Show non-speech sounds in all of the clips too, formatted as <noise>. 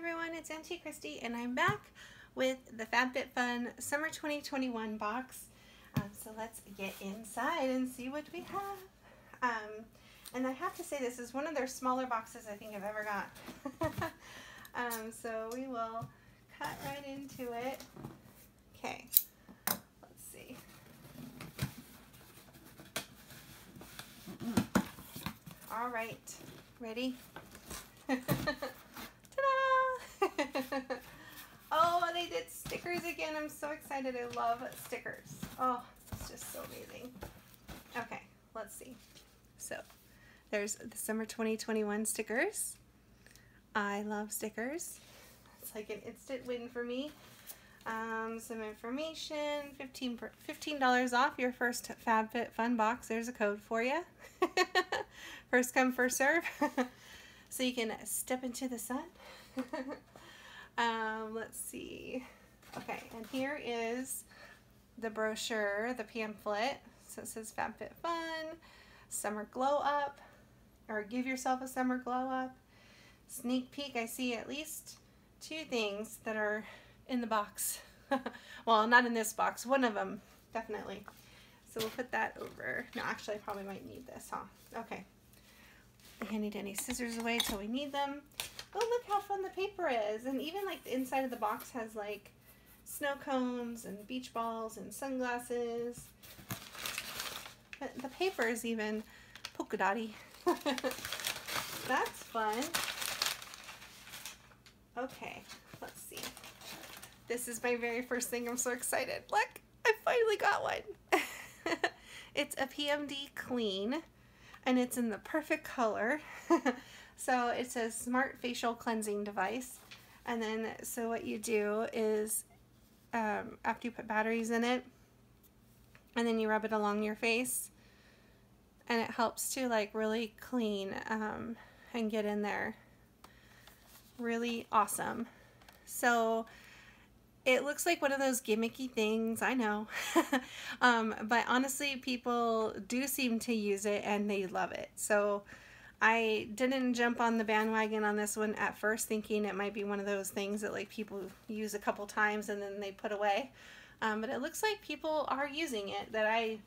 everyone, it's Auntie Kristie and I'm back with the FabFitFun Summer 2021 box. Um, so let's get inside and see what we have. Um, and I have to say this is one of their smaller boxes I think I've ever got. <laughs> um, so we will cut right into it. Okay, let's see. All right, ready? <laughs> oh, they did stickers again. I'm so excited. I love stickers. Oh, it's just so amazing. Okay, let's see. So, there's the summer 2021 stickers. I love stickers. It's like an instant win for me. Um, some information, 15 $15 off your first FabFitFun box. There's a code for you. <laughs> first come, first serve. <laughs> so you can step into the sun. <laughs> um, let's see. Okay, and here is the brochure, the pamphlet. So it says FabFitFun, Summer Glow Up, or Give Yourself a Summer Glow Up. Sneak peek, I see at least two things that are in the box. <laughs> well, not in this box, one of them, definitely. So we'll put that over. No, actually, I probably might need this, huh? Okay. Need any scissors away till we need them. Oh, look how fun the paper is. And even like the inside of the box has like snow cones and beach balls and sunglasses. But the paper is even polka dotty. <laughs> That's fun. Okay, let's see. This is my very first thing. I'm so excited. Look, I finally got one. <laughs> it's a PMD Clean and it's in the perfect color. <laughs> so it says Smart Facial Cleansing Device. And then, so what you do is, um, after you put batteries in it, and then you rub it along your face, and it helps to like really clean um, and get in there. Really awesome. So it looks like one of those gimmicky things, I know. <laughs> um, but honestly, people do seem to use it and they love it. So I didn't jump on the bandwagon on this one at first thinking it might be one of those things that like people use a couple times and then they put away. Um, but it looks like people are using it that I,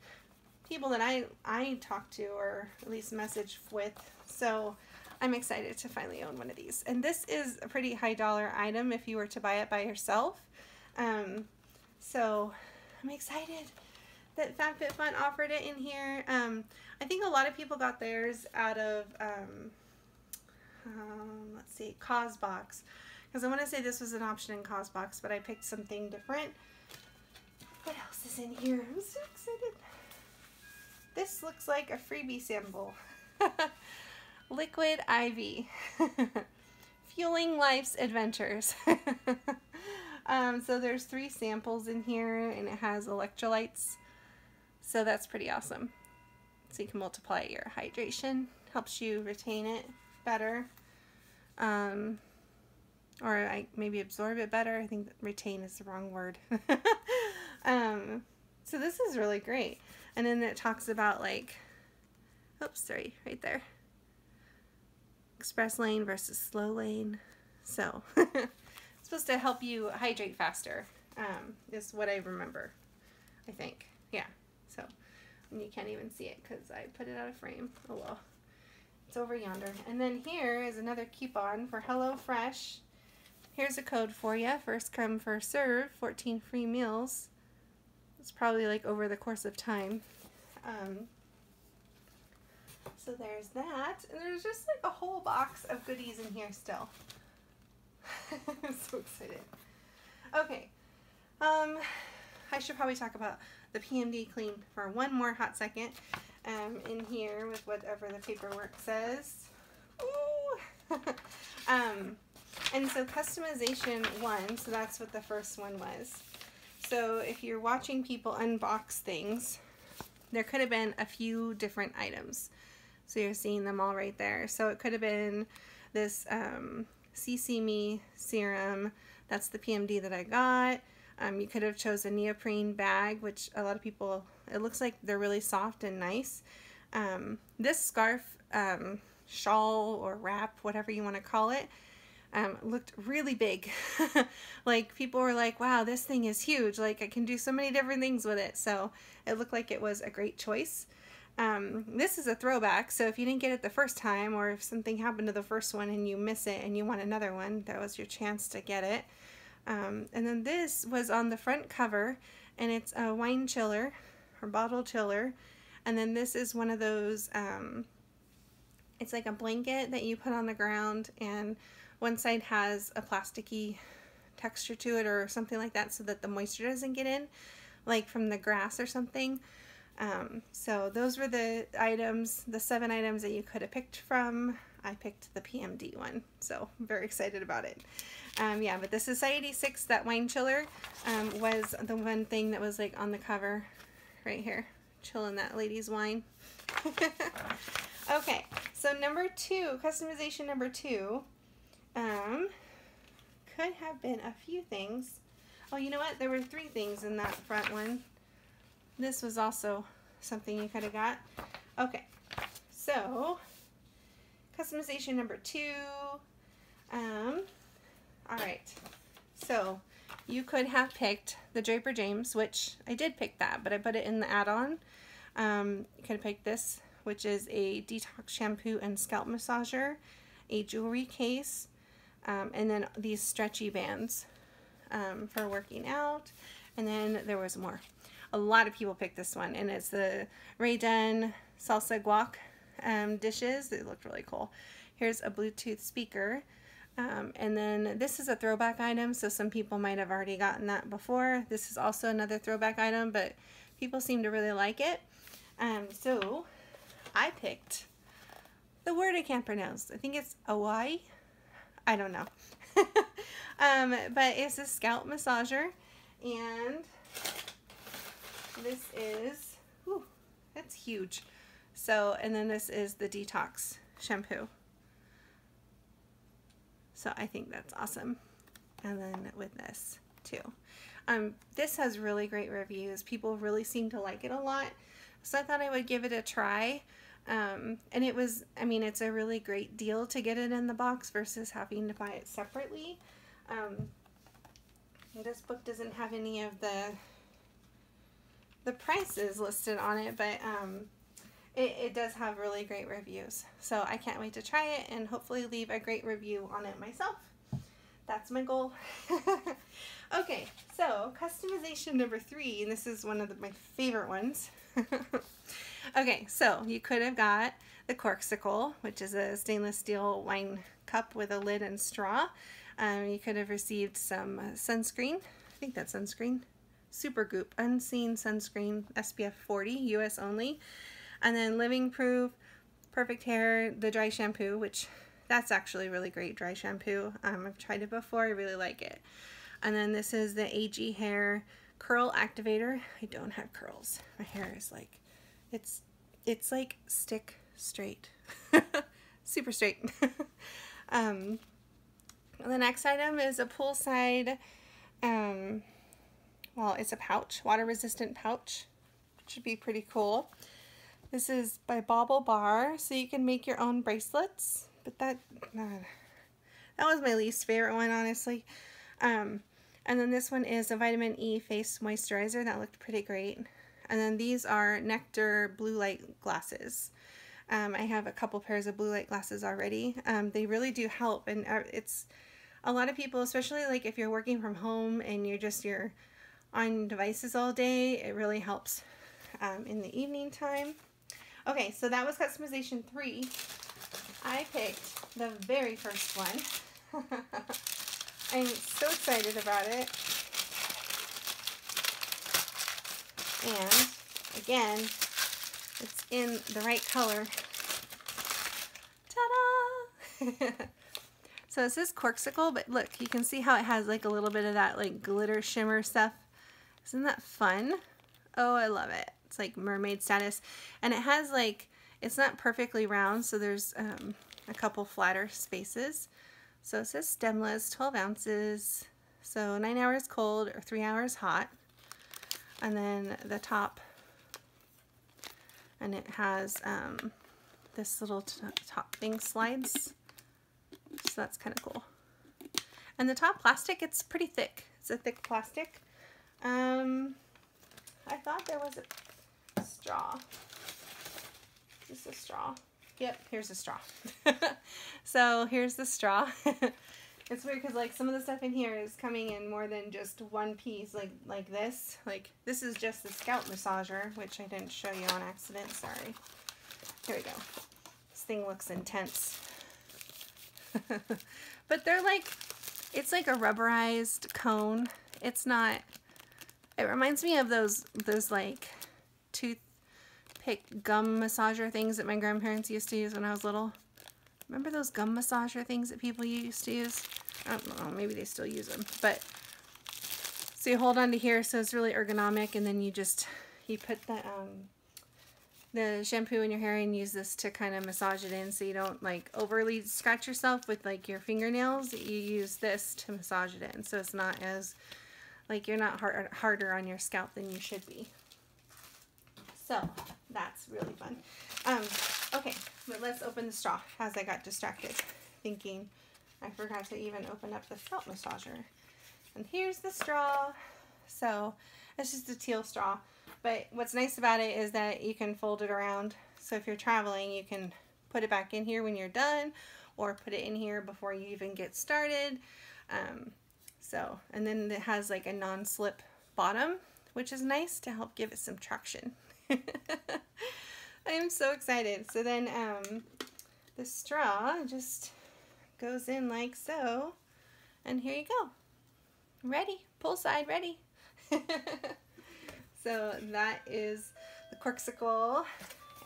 people that I, I talk to or at least message with. So I'm excited to finally own one of these. And this is a pretty high dollar item if you were to buy it by yourself. Um, so I'm excited that FabFitFun offered it in here. Um, I think a lot of people got theirs out of, um, um, let's see, CauseBox. Because I want to say this was an option in CauseBox, but I picked something different. What else is in here? I'm so excited. This looks like a freebie sample. <laughs> Liquid IV. <laughs> Fueling Life's Adventures. <laughs> Um, so there's three samples in here and it has electrolytes. So that's pretty awesome. So you can multiply your hydration, helps you retain it better. Um, or I maybe absorb it better. I think retain is the wrong word. <laughs> um, so this is really great. And then it talks about like, oops, sorry, right there. Express lane versus slow lane. So <laughs> it's supposed to help you hydrate faster, um, is what I remember, I think. Yeah, and you can't even see it because I put it out of frame. Oh well, it's over yonder. And then here is another coupon for Hello Fresh. Here's a code for you. First come, first serve, 14 free meals. It's probably like over the course of time. Um, so there's that. And there's just like a whole box of goodies in here still. <laughs> I'm so excited. Okay. Um, I should probably talk about the PMD clean for one more hot second. Um, in here with whatever the paperwork says. <laughs> Um, and so customization one, so that's what the first one was. So if you're watching people unbox things, there could have been a few different items. So you're seeing them all right there. So it could have been this um, CC Me serum. That's the PMD that I got. Um, you could have chose a neoprene bag, which a lot of people, it looks like they're really soft and nice. Um, this scarf, um, shawl or wrap, whatever you want to call it, um, looked really big. <laughs> like people were like, wow, this thing is huge. Like I can do so many different things with it. So it looked like it was a great choice. Um, this is a throwback, so if you didn't get it the first time or if something happened to the first one and you miss it and you want another one, that was your chance to get it. Um, and then this was on the front cover and it's a wine chiller or bottle chiller. And then this is one of those, um, it's like a blanket that you put on the ground and one side has a plasticky texture to it or something like that so that the moisture doesn't get in, like from the grass or something. Um, so those were the items, the seven items that you could have picked from. I picked the PMD one, so I'm very excited about it. Um, yeah, but the Society 6, that wine chiller, um, was the one thing that was like on the cover right here, chilling that lady's wine. <laughs> okay, so number two, customization number two, um, could have been a few things. Oh, you know what? There were three things in that front one. This was also something you could have got. Okay, so customization number two. Um, all right, so you could have picked the Draper James, which I did pick that, but I put it in the add-on. Um, you could have picked this, which is a detox shampoo and scalp massager, a jewelry case, um, and then these stretchy bands um, for working out. And then there was more a lot of people picked this one, and it's the Dunn salsa guac um, dishes. They looked really cool. Here's a Bluetooth speaker. Um, and then this is a throwback item, so some people might have already gotten that before. This is also another throwback item, but people seem to really like it. Um, so I picked the word I can't pronounce. I think it's Hawaii. I don't know. <laughs> um, but it's a scalp massager, and this is, whew, that's huge. So, and then this is the Detox shampoo. So I think that's awesome. And then with this too. Um, this has really great reviews. People really seem to like it a lot. So I thought I would give it a try. Um, and it was, I mean, it's a really great deal to get it in the box versus having to buy it separately. Um, this book doesn't have any of the the prices listed on it, but um, it, it does have really great reviews. So I can't wait to try it and hopefully leave a great review on it myself. That's my goal. <laughs> okay, so customization number three, and this is one of the, my favorite ones. <laughs> okay, so you could have got the Corkcicle, which is a stainless steel wine cup with a lid and straw. Um, you could have received some uh, sunscreen. I think that's sunscreen. Supergoop Unseen Sunscreen SPF 40 US only. And then Living Proof Perfect Hair, the dry shampoo, which that's actually really great dry shampoo. Um, I've tried it before. I really like it. And then this is the AG Hair Curl Activator. I don't have curls. My hair is like, it's, it's like stick straight. <laughs> Super straight. <laughs> um, the next item is a poolside um, well, it's a pouch, water resistant pouch. Which should be pretty cool. This is by Bauble Bar, so you can make your own bracelets. But that, uh, that was my least favorite one, honestly. Um, and then this one is a vitamin E face moisturizer. That looked pretty great. And then these are Nectar blue light glasses. Um, I have a couple pairs of blue light glasses already. Um, they really do help, and uh, it's a lot of people, especially like if you're working from home and you're just you're on devices all day. It really helps um, in the evening time. Okay, so that was customization three. I picked the very first one. <laughs> I'm so excited about it. And again, it's in the right color. Ta-da! <laughs> so this is Corkcicle, but look, you can see how it has like a little bit of that like glitter shimmer stuff isn't that fun? Oh, I love it. It's like mermaid status. And it has like, it's not perfectly round, so there's um, a couple flatter spaces. So it says stemless, 12 ounces. So 9 hours cold or 3 hours hot. And then the top, and it has um, this little top thing slides. So that's kind of cool. And the top plastic, it's pretty thick. It's a thick plastic. Um, I thought there was a straw. Is this a straw? Yep, here's a straw. <laughs> so here's the straw. <laughs> it's weird because like some of the stuff in here is coming in more than just one piece like like this. Like this is just the scalp massager, which I didn't show you on accident. Sorry. Here we go. This thing looks intense. <laughs> but they're like, it's like a rubberized cone. It's not, it reminds me of those, those like toothpick gum massager things that my grandparents used to use when I was little. Remember those gum massager things that people used to use? I don't know, maybe they still use them. But, so you hold on to here so it's really ergonomic and then you just, you put the, um, the shampoo in your hair and use this to kind of massage it in so you don't like overly scratch yourself with like your fingernails. You use this to massage it in so it's not as like you're not hard, harder on your scalp than you should be. So that's really fun. Um, okay, but let's open the straw as I got distracted thinking I forgot to even open up the felt massager. And here's the straw. So it's just a teal straw. But what's nice about it is that you can fold it around. So if you're traveling, you can put it back in here when you're done or put it in here before you even get started. Um, so, and then it has like a non-slip bottom, which is nice to help give it some traction. <laughs> I am so excited. So then um, the straw just goes in like so. And here you go. Ready. Pull side ready. <laughs> So that is the Corkcicle.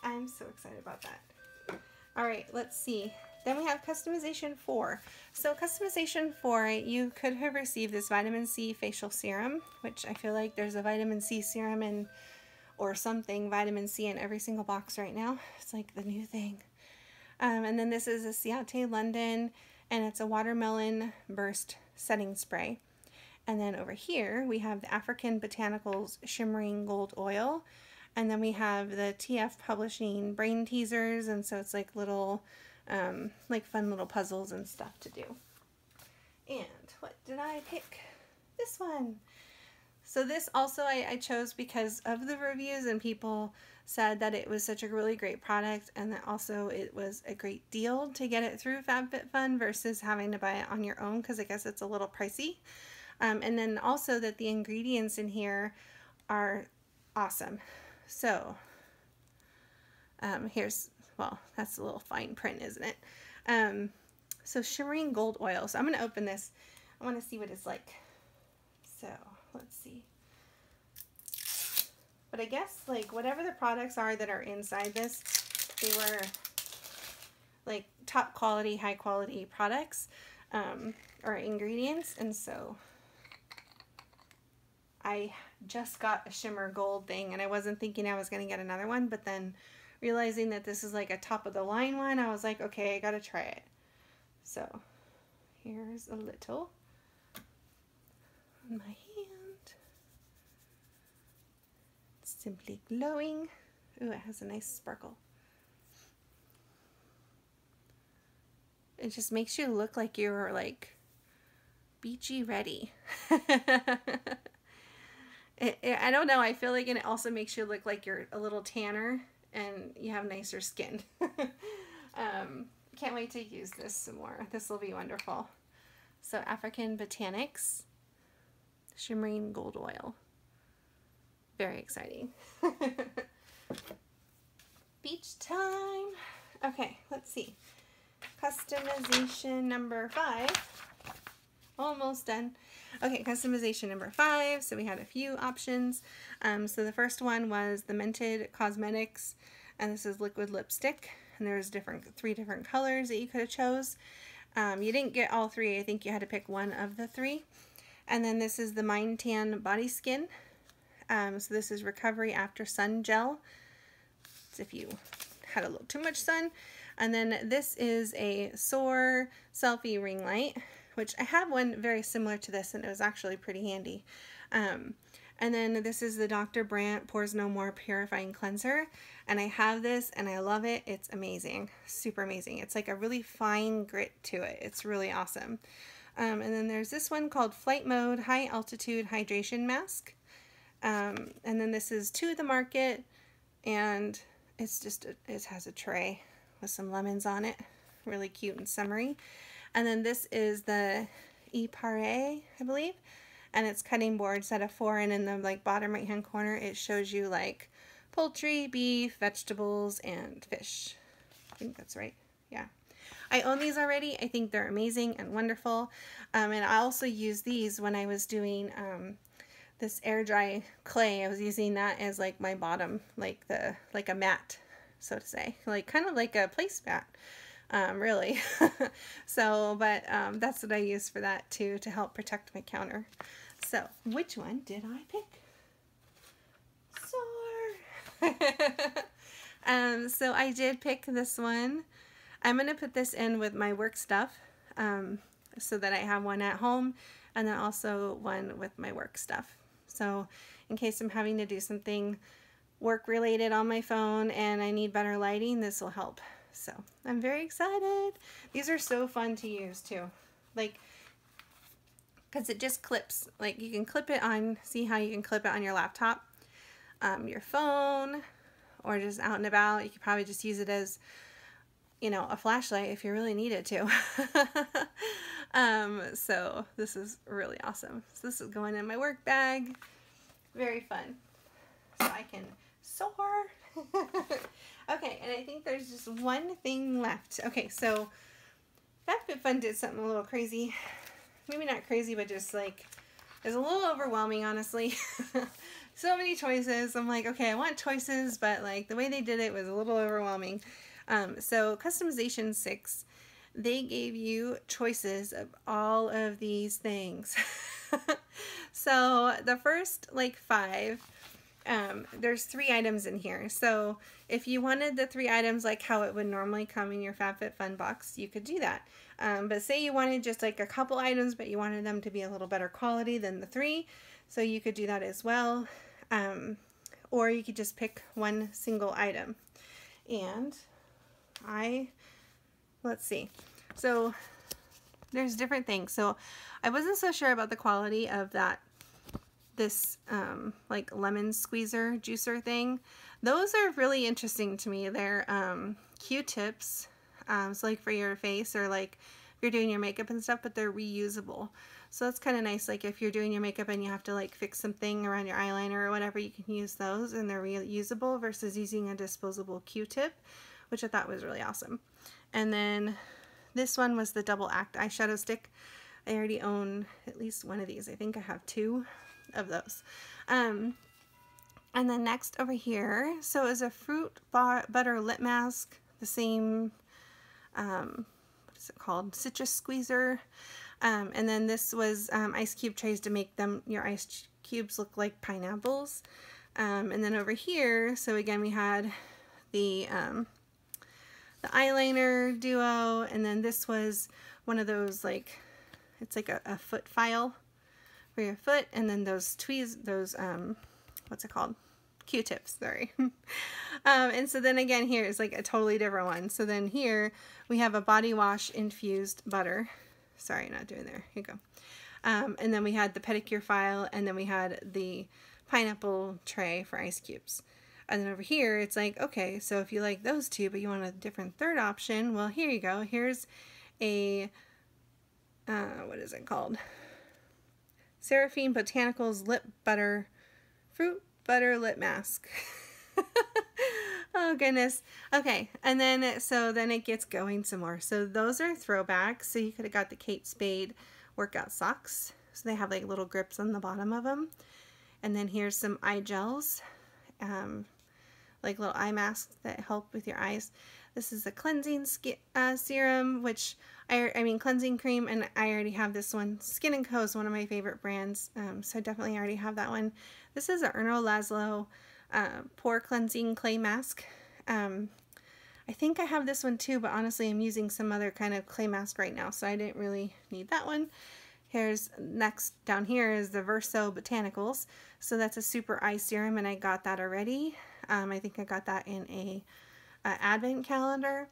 I'm so excited about that. All right, let's see. Then we have customization four. So customization four, you could have received this vitamin C facial serum, which I feel like there's a vitamin C serum in or something, vitamin C in every single box right now. It's like the new thing. Um, and then this is a Ciate London, and it's a watermelon burst setting spray. And then over here, we have the African Botanicals Shimmering Gold Oil. And then we have the TF Publishing Brain Teasers. And so it's like little, um, like fun little puzzles and stuff to do. And what did I pick? This one. So this also I, I chose because of the reviews and people said that it was such a really great product and that also it was a great deal to get it through FabFitFun versus having to buy it on your own because I guess it's a little pricey. Um, and then also that the ingredients in here are awesome. So um, here's, well, that's a little fine print, isn't it? Um, so shimmering gold oil. So I'm going to open this. I want to see what it's like. So let's see. But I guess like whatever the products are that are inside this, they were like top quality, high quality products um, or ingredients. And so I just got a shimmer gold thing and I wasn't thinking I was going to get another one, but then realizing that this is like a top of the line one, I was like, okay, I got to try it. So here's a little my hand. It's simply glowing. Ooh, it has a nice sparkle. It just makes you look like you're like beachy ready. <laughs> It, it, I don't know. I feel like it also makes you look like you're a little tanner and you have nicer skin. <laughs> um, can't wait to use this some more. This will be wonderful. So African Botanics Shimmering Gold Oil. Very exciting. <laughs> Beach time. Okay, let's see. Customization number five. Almost done. Okay, customization number five. So we had a few options. Um, so the first one was the Mented Cosmetics, and this is liquid lipstick. And there's different three different colors that you could have chose. Um, you didn't get all three. I think you had to pick one of the three. And then this is the MineTan Body Skin. Um, so this is Recovery After Sun Gel. It's if you had a little too much sun. And then this is a Soar Selfie Ring Light which I have one very similar to this and it was actually pretty handy. Um, and then this is the Dr. Brandt Pores No More Purifying Cleanser. And I have this and I love it. It's amazing. Super amazing. It's like a really fine grit to it. It's really awesome. Um, and then there's this one called Flight Mode High Altitude Hydration Mask. Um, and then this is To the Market, and it's just, a, it has a tray with some lemons on it. Really cute and summery. And then this is the Ipare, I believe. And it's cutting board set of four, and in the like bottom right hand corner, it shows you like poultry, beef, vegetables, and fish. I think that's right. Yeah. I own these already. I think they're amazing and wonderful. Um, and I also use these when I was doing um, this air dry clay. I was using that as like my bottom, like the like a mat, so to say, like kind of like a place mat. Um, really. <laughs> so, but um, that's what I use for that too, to help protect my counter. So, which one did I pick? Soar! <laughs> um, so I did pick this one. I'm to put this in with my work stuff um, so that I have one at home and then also one with my work stuff. So in case I'm having to do something work related on my phone and I need better lighting, this will help. So I'm very excited. These are so fun to use too. Like, because it just clips. Like you can clip it on, see how you can clip it on your laptop, um, your phone, or just out and about. You could probably just use it as you know, a flashlight if you really needed to. <laughs> um, so this is really awesome. So this is going in my work bag. Very fun. So I can soar. <laughs> okay, and I think there's just one thing left. Okay, so FabFitFun did something a little crazy. Maybe not crazy, but just like, it's a little overwhelming, honestly. <laughs> so many choices. I'm like, okay, I want choices, but like the way they did it was a little overwhelming. Um, so customization six, they gave you choices of all of these things. <laughs> so the first like five, um, there's three items in here. So if you wanted the three items like how it would normally come in your FabFitFun box, you could do that. Um, but say you wanted just like a couple items, but you wanted them to be a little better quality than the three, so you could do that as well. Um, or you could just pick one single item. And I, let's see. So there's different things. So I wasn't so sure about the quality of that, this um, like lemon squeezer juicer thing. Those are really interesting to me. They're um, Q-tips, um, so like for your face or like if you're doing your makeup and stuff, but they're reusable. So that's kind of nice. Like if you're doing your makeup and you have to like fix something around your eyeliner or whatever, you can use those and they're reusable versus using a disposable Q-tip which I thought was really awesome. And then this one was the double act eyeshadow stick. I already own at least one of these. I think I have two of those. Um, and then next over here, so it was a fruit butter lip mask, the same, um, what is it called? Citrus squeezer. Um, and then this was um, ice cube trays to make them, your ice cubes look like pineapples. Um, and then over here, so again, we had the um, the eyeliner duo, and then this was one of those like, it's like a, a foot file for your foot, and then those tweez, those, um, what's it called? Q-tips, sorry. <laughs> um, and so then again here is like a totally different one. So then here we have a body wash infused butter. Sorry, not doing there. Here you go. Um, and then we had the pedicure file, and then we had the pineapple tray for ice cubes. And then over here, it's like, okay, so if you like those two, but you want a different third option, well, here you go. Here's a, uh, what is it called? Seraphine Botanicals Lip Butter, Fruit Butter Lip Mask. <laughs> oh, goodness. Okay, and then, so then it gets going some more. So those are throwbacks. So you could have got the Kate Spade workout socks. So they have like little grips on the bottom of them. And then here's some eye gels. Um, like little eye masks that help with your eyes. This is a cleansing uh, serum, which I, I mean cleansing cream, and I already have this one. Skin & Co. is one of my favorite brands, um, so I definitely already have that one. This is a Erno Laszlo uh, pore cleansing clay mask. Um, I think I have this one too, but honestly I'm using some other kind of clay mask right now, so I didn't really need that one. Here's next down here is the Verso Botanicals. So that's a super eye serum and I got that already. Um, I think I got that in a, a advent calendar.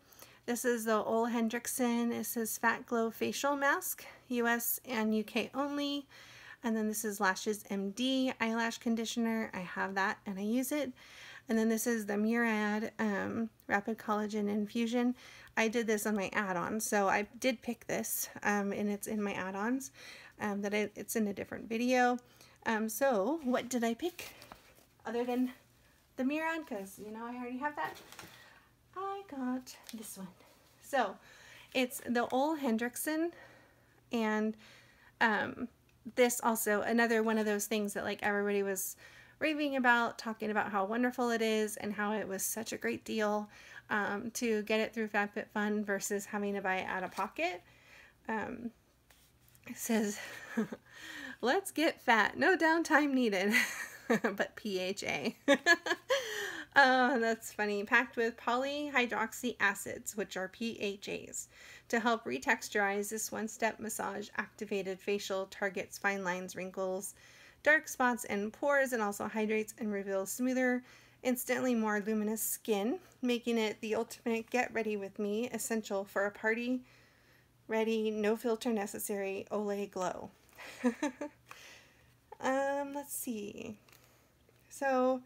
This is the Ole Henriksen. This is Phat Glow Facial Mask. US and UK only. And then this is Lashes MD eyelash conditioner. I have that and I use it. And then this is the Murad um, Rapid Collagen Infusion. I did this on my add-on, so I did pick this, um, and it's in my add-ons. Um, that I, it's in a different video. Um, so what did I pick other than the Murad? Because you know I already have that. I got this one. So it's the Ole Henriksen and um, this also another one of those things that like everybody was raving about, talking about how wonderful it is and how it was such a great deal um, to get it through FabFitFun versus having to buy it out of pocket. Um, it says, <laughs> let's get fat, no downtime needed, <laughs> <laughs> but PHA. oh, <laughs> that's funny. Packed with polyhydroxy acids, which are PHAs, to help retexturize this one step massage activated facial targets fine lines, wrinkles, dark spots and pores and also hydrates and reveals smoother, instantly more luminous skin, making it the ultimate get ready with me, essential for a party ready, no filter necessary, Olay glow. <laughs> um, let's see. So,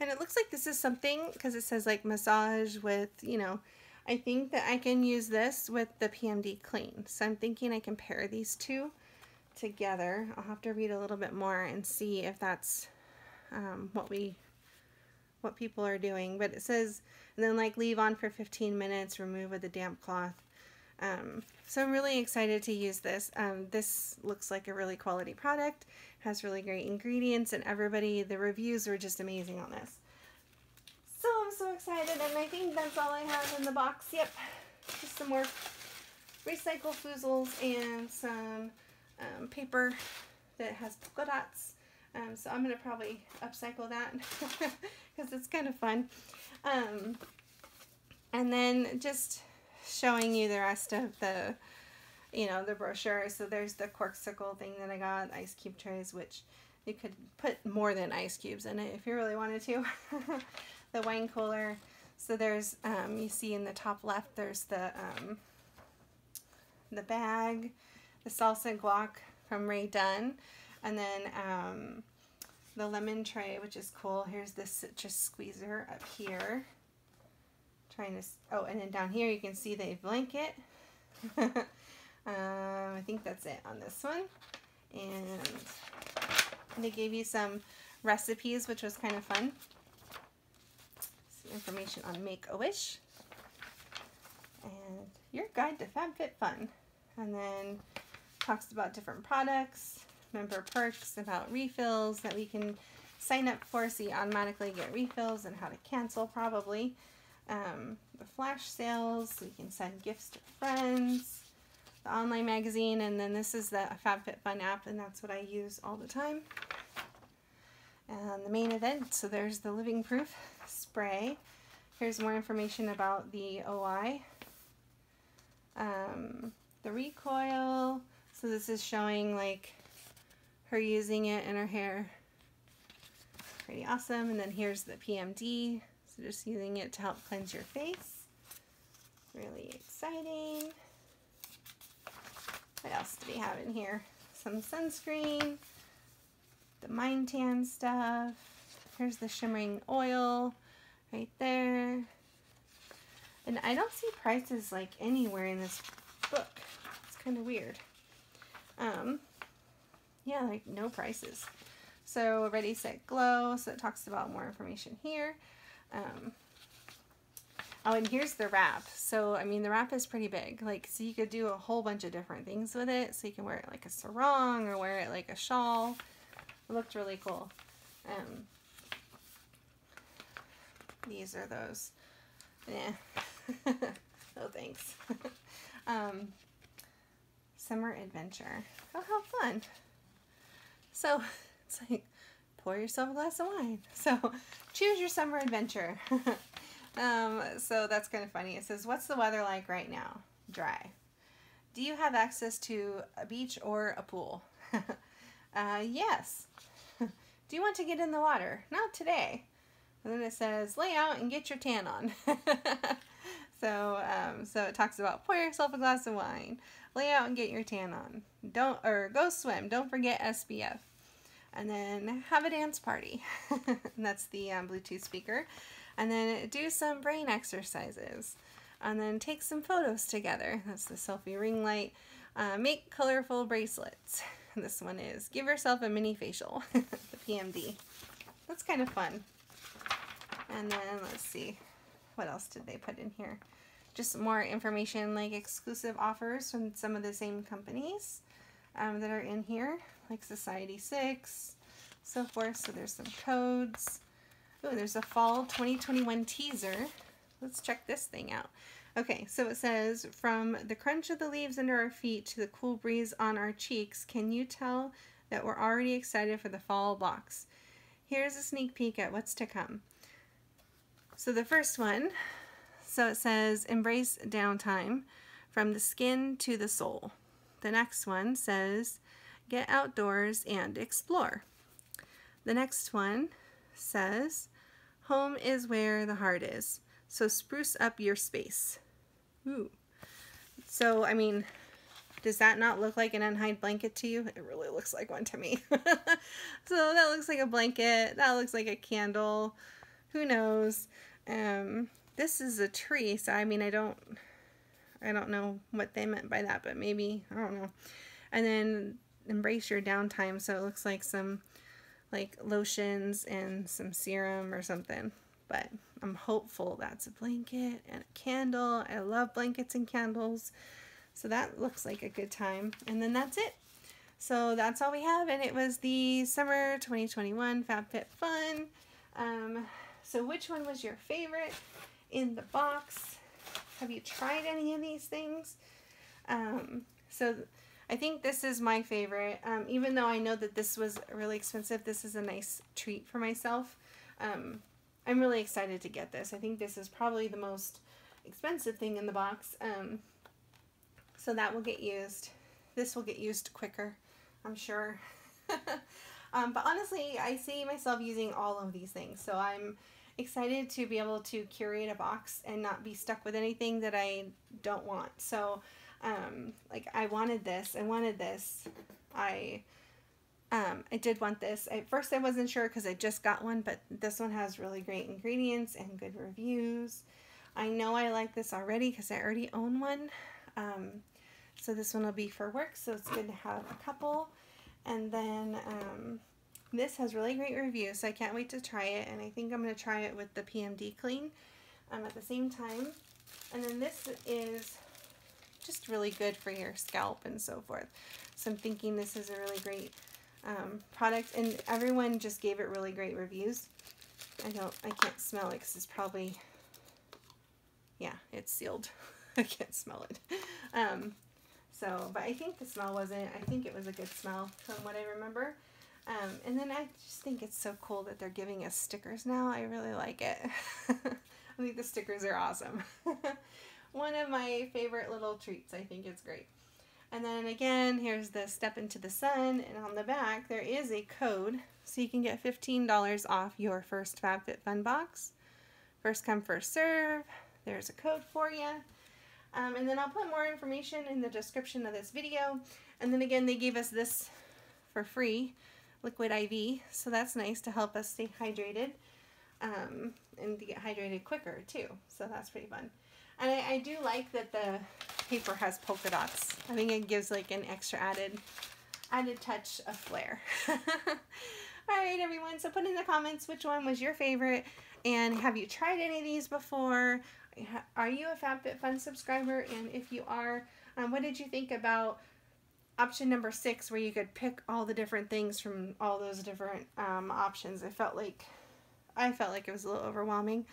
and it looks like this is something, because it says like massage with, you know, I think that I can use this with the PMD Clean. So I'm thinking I can pair these two together. I'll have to read a little bit more and see if that's um, what we what people are doing. But it says, and then like leave on for 15 minutes, remove with a damp cloth. Um, so I'm really excited to use this. Um, this looks like a really quality product, has really great ingredients, and everybody, the reviews were just amazing on this. So I'm so excited, and I think that's all I have in the box. Yep, just some more recycle foozles and some um, paper that has polka dots. Um, so I'm going to probably upcycle that <laughs> because it's kind of fun. Um, and then just showing you the rest of the, you know, the brochure. So there's the Corkcicle thing that I got, ice cube trays, which you could put more than ice cubes in it if you really wanted to. <laughs> the wine cooler. So there's, um, you see in the top left, there's the, um, the bag the salsa guac from Rae Dunn, and then um, the lemon tray, which is cool. Here's the citrus squeezer up here. Trying to, oh, and then down here you can see the blanket. <laughs> um, I think that's it on this one. And they gave you some recipes, which was kind of fun. Some information on Make-A-Wish. And your guide to FabFitFun. And then talks about different products, member perks, about refills that we can sign up for so you automatically get refills and how to cancel probably. Um, the flash sales, so you can send gifts to friends, the online magazine, and then this is the FabFitFun app, and that's what I use all the time. And the main event, so there's the Living Proof spray. Here's more information about the OI. Um, the recoil, so this is showing like her using it in her hair. Pretty awesome. And then here's the PMD. Just using it to help cleanse your face. Really exciting. What else do we have in here? Some sunscreen. The MineTan stuff. Here's the shimmering oil right there. And I don't see prices like anywhere in this book. It's kind of weird. Um, yeah, like no prices. So Ready, Set, Glow. So it talks about more information here. Um, oh, and here's the wrap. So, I mean, the wrap is pretty big. Like, so you could do a whole bunch of different things with it. So you can wear it like a sarong or wear it like a shawl. It looked really cool. Um, these are those. Yeah. <laughs> oh, thanks. <laughs> um, summer adventure. Oh, how fun. So <laughs> it's like pour yourself a glass of wine. <laughs> So choose your summer adventure. <laughs> um, so that's kind of funny. It says, what's the weather like right now? Dry. Do you have access to a beach or a pool? <laughs> uh, yes. Do you want to get in the water? Not today. And then it says, lay out and get your tan on. so, um, so it talks about pour yourself a glass of wine, lay out and get your tan on. Don't or go swim. Don't forget SPF. And then have a dance party. <laughs> that's the um, Bluetooth speaker. And then do some brain exercises. And then take some photos together. That's the selfie ring light. Uh, make colorful bracelets. <laughs> This one is give yourself a mini facial. <laughs> the PMD. That's kind of fun. And then let's see, what else did they put in here? Just more information like exclusive offers from some of the same companies um, that are in here, like Society 6, so forth. So there's some codes. Oh, there's a fall 2021 teaser. Let's check this thing out. Okay, so it says, from the crunch of the leaves under our feet to the cool breeze on our cheeks, can you tell that we're already excited for the fall box? Here's a sneak peek at what's to come. So the first one, so it says embrace downtime from the skin to the soul. The next one says get outdoors and explore. The next one says home is where the heart is. So spruce up your space. Ooh. So, I mean, does that not look like an unhide blanket to you? It really looks like one to me. <laughs> so that looks like a blanket. That looks like a candle. Who knows? Um, this is a tree, so I mean, I don't, I don't know what they meant by that, but maybe, I don't know. And then embrace your downtime, so it looks like some, like, lotions and some serum or something. But I'm hopeful that's a blanket and a candle. I love blankets and candles. So that looks like a good time. And then that's it. So that's all we have. And it was the summer 2021 FabFitFun. Um, so which one was your favorite in the box? Have you tried any of these things? Um, so I think this is my favorite. Um, even though I know that this was really expensive, this is a nice treat for myself. Um, I'm really excited to get this. I think this is probably the most expensive thing in the box. Um, so that will get used. This will get used quicker, I'm sure. <laughs> um, but honestly, I see myself using all of these things. So I'm excited to be able to curate a box and not be stuck with anything that I don't want. So, um, like I wanted this, I wanted this, I, um, I did want this. At first I wasn't sure because I just got one, but this one has really great ingredients and good reviews. I know I like this already because I already own one. Um, so this one will be for work, so it's good to have a couple. And then, um, this has really great reviews, so I can't wait to try it, and I think I'm going to try it with the PMD Clean um, at the same time. And then this is just really good for your scalp and so forth. So I'm thinking this is a really great um, product, and everyone just gave it really great reviews. I don't, I can't smell it because it's probably, yeah, it's sealed. <laughs> I can't smell it. Um, so, but I think the smell wasn't, I think it was a good smell from what I remember. Um, and then I just think it's so cool that they're giving us stickers now. I really like it. <laughs> I think the stickers are awesome. <laughs> One of my favorite little treats. I think it's great. And then again, here's the Step Into the Sun. And on the back, there is a code. So you can get $15 off your first FabFitFun box. First come, first serve. There's a code for you. Um, and then I'll put more information in the description of this video. And then again, they gave us this for free liquid IV, so that's nice to help us stay hydrated um, and to get hydrated quicker too. So that's pretty fun. And I, I do like that the paper has polka dots. I think it gives like an extra added added touch of flair. <laughs> Alright everyone, so put in the comments which one was your favorite and have you tried any of these before? Are you a FabFitFun subscriber? And if you are, um, what did you think about option number six where you could pick all the different things from all those different um, options. I felt like I felt like it was a little overwhelming,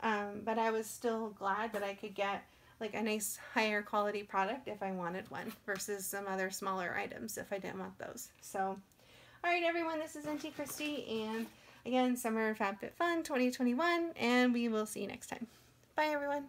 um, but I was still glad that I could get like a nice higher quality product if I wanted one versus some other smaller items if I didn't want those. So, all right, everyone, this is Auntie Kristie, and again, Summer FabFitFun 2021, and we will see you next time. Bye, everyone.